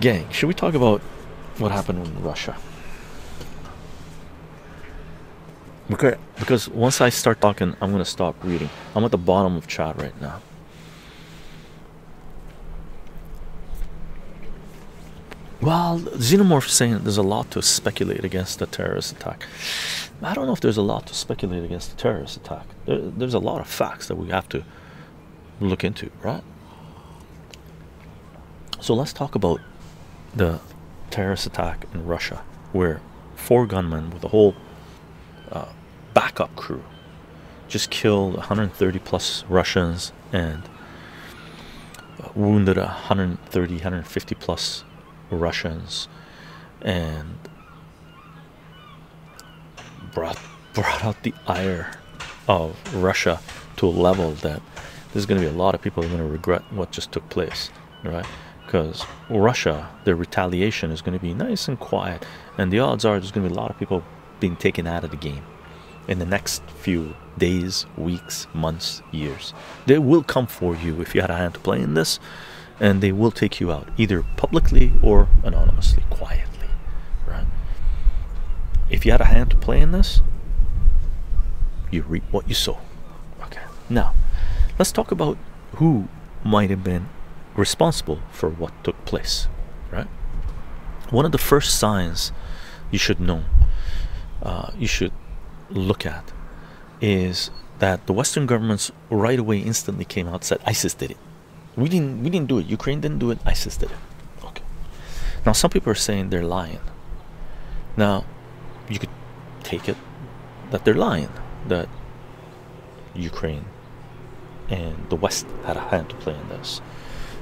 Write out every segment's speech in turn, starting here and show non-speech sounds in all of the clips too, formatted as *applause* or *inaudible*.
gang should we talk about what happened in russia? Okay. Because once i start talking i'm going to stop reading. I'm at the bottom of chat right now. Well xenomorph saying there's a lot to speculate against the terrorist attack. I don't know if there's a lot to speculate against the terrorist attack. There, there's a lot of facts that we have to look into right? So let's talk about the terrorist attack in Russia, where four gunmen with a whole uh, backup crew just killed 130 plus Russians and uh, wounded 130, 150 plus Russians, and brought brought out the ire of Russia to a level that there's going to be a lot of people who are going to regret what just took place, right? Because Russia, their retaliation is going to be nice and quiet, and the odds are there's going to be a lot of people being taken out of the game in the next few days, weeks, months, years. They will come for you if you had a hand to play in this, and they will take you out either publicly or anonymously, quietly, right? If you had a hand to play in this, you reap what you sow. Okay, now let's talk about who might have been responsible for what took place, right? One of the first signs you should know, uh, you should look at, is that the Western governments right away instantly came out and said ISIS did it. We didn't. We didn't do it. Ukraine didn't do it. ISIS did it. Okay. Now some people are saying they're lying. Now, you could take it that they're lying. That Ukraine and the West had a hand to play in this.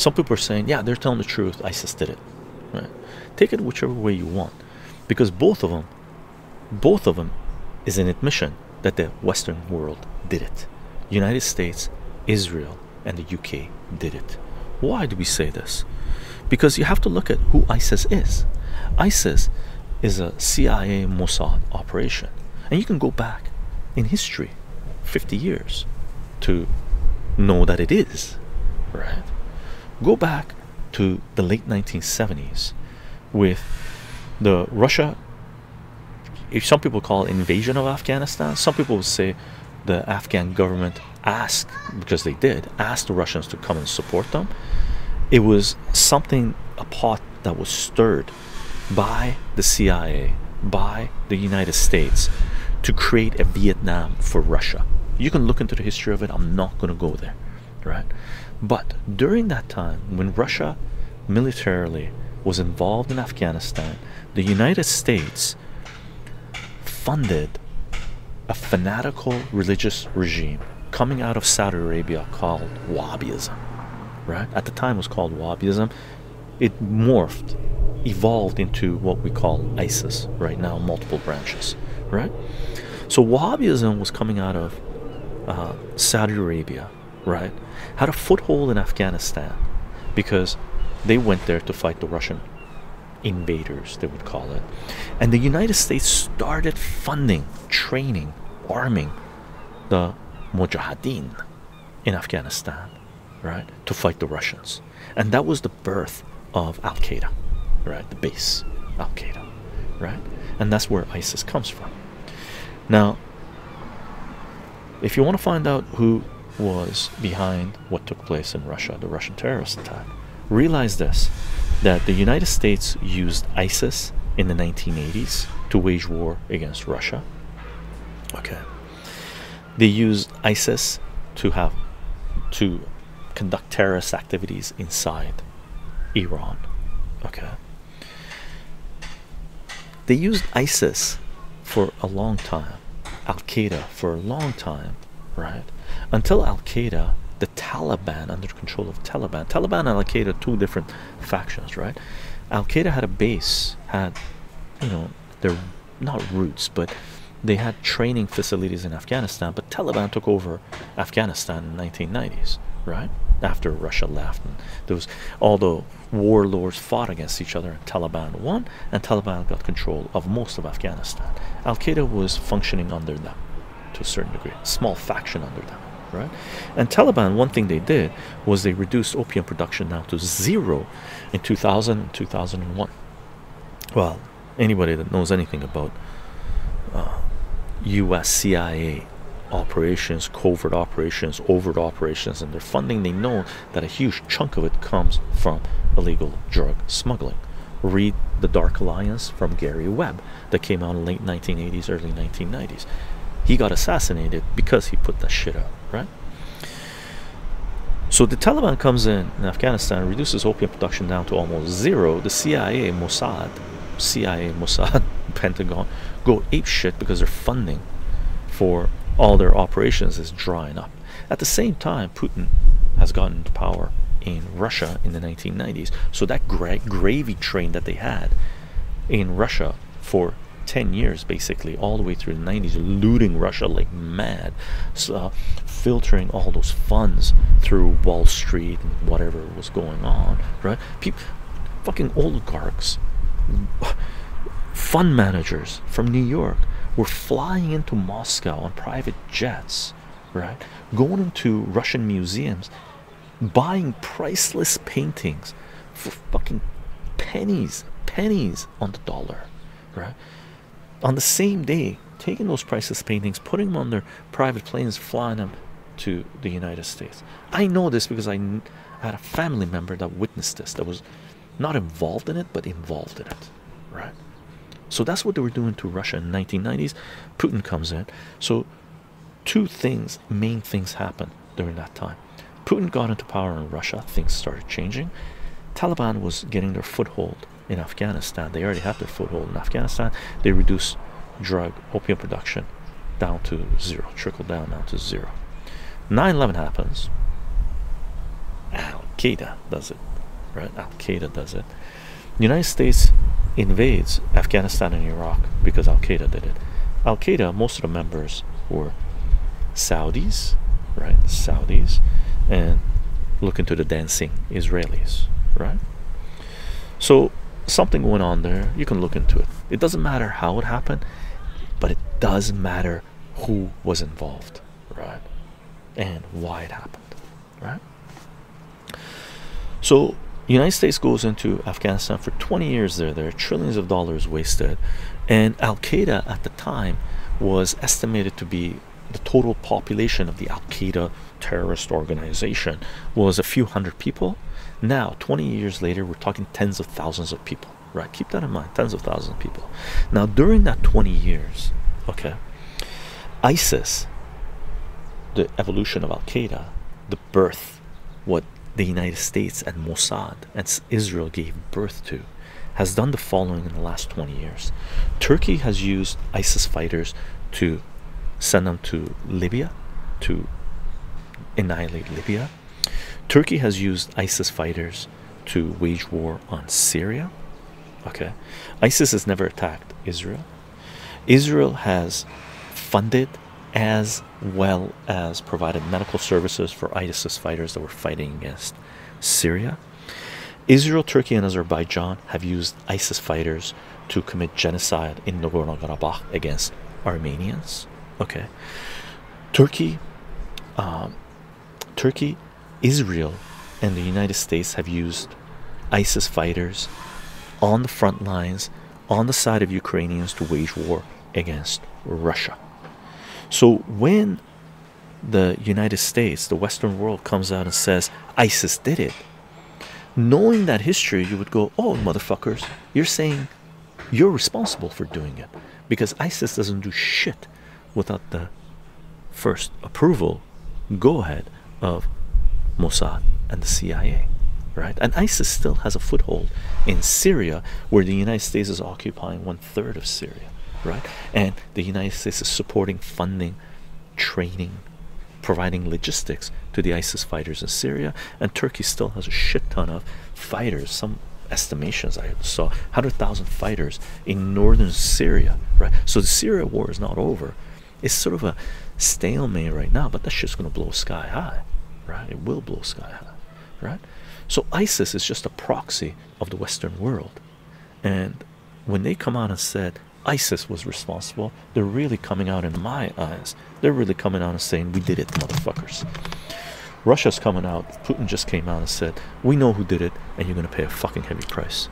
Some people are saying, yeah, they're telling the truth. ISIS did it. Right? Take it whichever way you want, because both of them, both of them, is an admission that the Western world did it. United States, Israel, and the UK did it. Why do we say this? Because you have to look at who ISIS is. ISIS is a CIA Mossad operation, and you can go back in history, 50 years, to know that it is, right? Go back to the late 1970s with the Russia. If some people call it invasion of Afghanistan, some people would say the Afghan government asked, because they did, asked the Russians to come and support them. It was something, a pot that was stirred by the CIA, by the United States to create a Vietnam for Russia. You can look into the history of it. I'm not going to go there, right? But during that time, when Russia militarily was involved in Afghanistan, the United States funded a fanatical religious regime coming out of Saudi Arabia called Wahhabism. Right? At the time, it was called Wahhabism. It morphed, evolved into what we call ISIS right now, multiple branches. Right? So Wahhabism was coming out of uh, Saudi Arabia right, had a foothold in Afghanistan because they went there to fight the Russian invaders, they would call it. And the United States started funding, training, arming the Mujahideen in Afghanistan, right, to fight the Russians. And that was the birth of Al Qaeda, right, the base, Al Qaeda, right? And that's where ISIS comes from. Now, if you want to find out who was behind what took place in Russia, the Russian terrorist attack. Realize this that the United States used ISIS in the 1980s to wage war against Russia. Okay. They used ISIS to have to conduct terrorist activities inside Iran. Okay. They used ISIS for a long time, Al Qaeda for a long time, right? Until Al Qaeda, the Taliban under control of Taliban. Taliban and Al Qaeda, two different factions, right? Al Qaeda had a base, had you know, their not roots, but they had training facilities in Afghanistan. But Taliban took over Afghanistan in the 1990s, right? After Russia left, and was all the warlords fought against each other, and Taliban won, and Taliban got control of most of Afghanistan. Al Qaeda was functioning under them to a certain degree, small faction under them right? And Taliban, one thing they did was they reduced opium production down to zero in 2000 and 2001. Well, anybody that knows anything about uh, U.S. CIA operations, covert operations, overt operations, and their funding, they know that a huge chunk of it comes from illegal drug smuggling. Read The Dark Alliance from Gary Webb that came out in late 1980s, early 1990s. He got assassinated because he put that shit out, right? So the Taliban comes in in Afghanistan, reduces opium production down to almost zero. The CIA, Mossad, CIA, Mossad, *laughs* Pentagon go ape shit because their funding for all their operations is drying up. At the same time, Putin has gotten power in Russia in the 1990s. So that gra gravy train that they had in Russia for 10 years basically all the way through the 90s looting Russia like mad so, uh, filtering all those funds through Wall Street and whatever was going on right? People fucking oligarchs fund managers from New York were flying into Moscow on private jets right? Going into Russian museums buying priceless paintings for fucking pennies pennies on the dollar right on the same day taking those priceless paintings putting them on their private planes flying them to the united states. I know this because i had a family member that witnessed this that was not involved in it but involved in it right? So that's what they were doing to russia in the 1990s putin comes in. So two things main things happen during that time. Putin got into power in russia. Things started changing taliban was getting their foothold in Afghanistan. They already have their foothold in Afghanistan. They reduce drug opium production down to zero, trickle down down to zero. 9/11 happens. Al Qaeda does it, right? Al Qaeda does it. The United States invades Afghanistan and Iraq because Al Qaeda did it. Al Qaeda, most of the members were Saudis, right? Saudis, and look into the dancing Israelis, right? So something went on there. You can look into it. It doesn't matter how it happened but it does matter who was involved right? And why it happened right? So united states goes into afghanistan for 20 years there. There are trillions of dollars wasted and al-qaeda at the time was estimated to be the total population of the al-qaeda terrorist organization was a few hundred people now 20 years later we're talking tens of thousands of people. Right keep that in mind tens of thousands of people. Now during that 20 years okay isis the evolution of al-qaeda the birth what the united states and mossad and israel gave birth to has done the following in the last 20 years. Turkey has used isis fighters to send them to libya to annihilate libya Turkey has used ISIS fighters to wage war on Syria. Okay, ISIS has never attacked Israel. Israel has funded as well as provided medical services for ISIS fighters that were fighting against Syria. Israel, Turkey, and Azerbaijan have used ISIS fighters to commit genocide in Nagorno-Karabakh against Armenians. Okay, Turkey, um, Turkey Israel and the United States have used ISIS fighters on the front lines on the side of Ukrainians to wage war against Russia. So when the United States, the Western world comes out and says ISIS did it, knowing that history, you would go, Oh, motherfuckers, you're saying you're responsible for doing it because ISIS doesn't do shit without the first approval, go ahead of Mossad and the CIA right? And ISIS still has a foothold in Syria where the United States is occupying one third of Syria right? And the United States is supporting funding training providing logistics to the ISIS fighters in Syria. And Turkey still has a shit ton of fighters some estimations I saw 100,000 fighters in northern Syria right? So the Syria war is not over. It's sort of a stalemate right now but that shit's gonna blow sky high right? It will blow sky high, right? So ISIS is just a proxy of the Western world, and when they come out and said ISIS was responsible. They're really coming out in my eyes. They're really coming out and saying, We did it, motherfuckers. Russia's coming out. Putin just came out and said, We know who did it, and you're going to pay a fucking heavy price.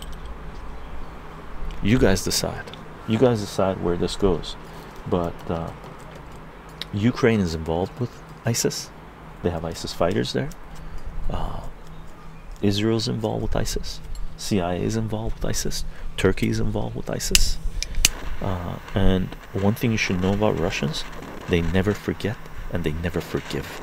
You guys decide. You guys decide where this goes. But uh, Ukraine is involved with ISIS, they have ISIS fighters there. Uh, Israel's involved with ISIS. CIA is involved with ISIS. Turkey is involved with ISIS. Uh, and one thing you should know about Russians, they never forget and they never forgive.